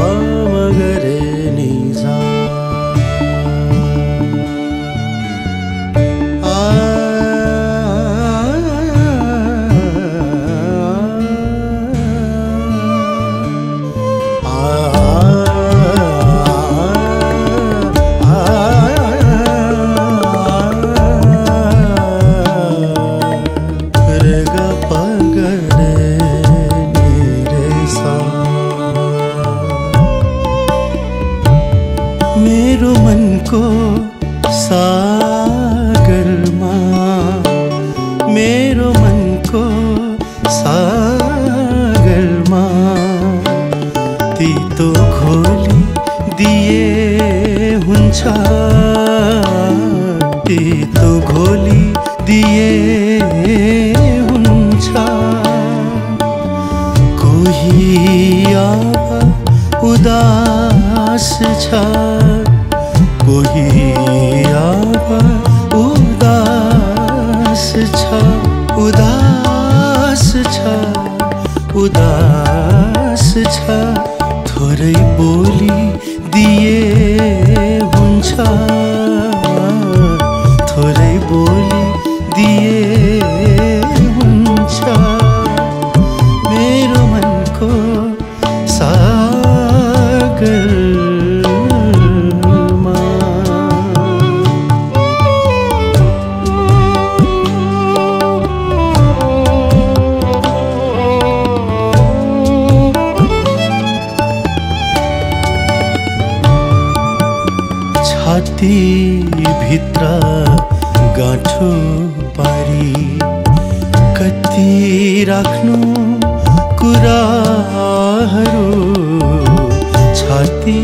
Oh. तितो घोली दिए हुन्छ। तितो घोली दिए हुन्छ। कोही अब उदास छ। कोही अब उदास छ। उदास छ। उदास छ। बोली दिए हुन्छ। छाती भित्र गाँठो पारी। कति राख्नु कुराहरू छाती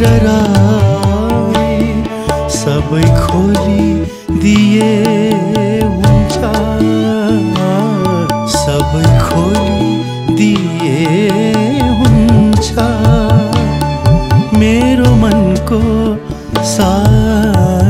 डराए सबै खोली दिए सबै खोली दिए हुन्छ मेरो मनको सागरमा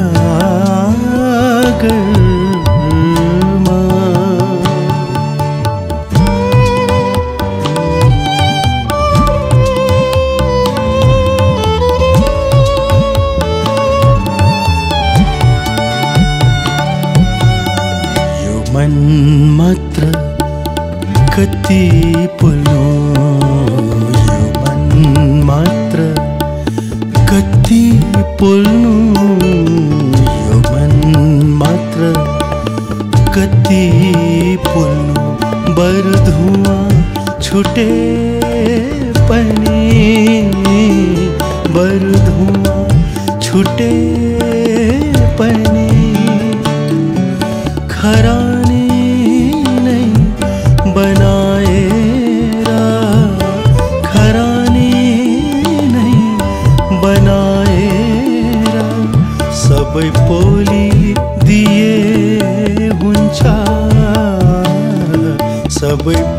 मन मात्र कति पोल्नु यो मन मात्र कति पोल्नु मन मात्र कति पोल्नु बर धुवा छुटे पनि बर धुवा छुटे पनि тобой